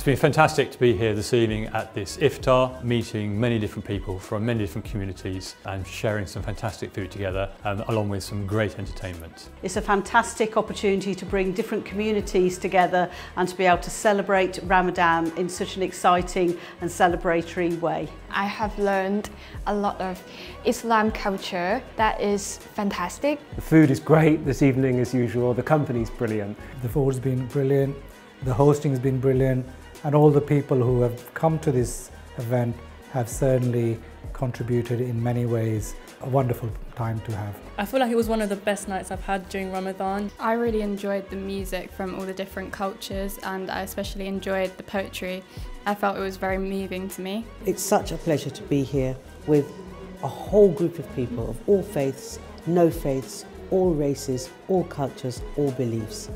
It's been fantastic to be here this evening at this iftar, meeting many different people from many different communities and sharing some fantastic food together, um, along with some great entertainment. It's a fantastic opportunity to bring different communities together and to be able to celebrate Ramadan in such an exciting and celebratory way. I have learned a lot of Islam culture that is fantastic. The food is great this evening as usual, the company's brilliant. The food's been brilliant, the hosting's been brilliant, and all the people who have come to this event have certainly contributed in many ways. A wonderful time to have. I feel like it was one of the best nights I've had during Ramadan. I really enjoyed the music from all the different cultures and I especially enjoyed the poetry. I felt it was very moving to me. It's such a pleasure to be here with a whole group of people of all faiths, no faiths, all races, all cultures, all beliefs.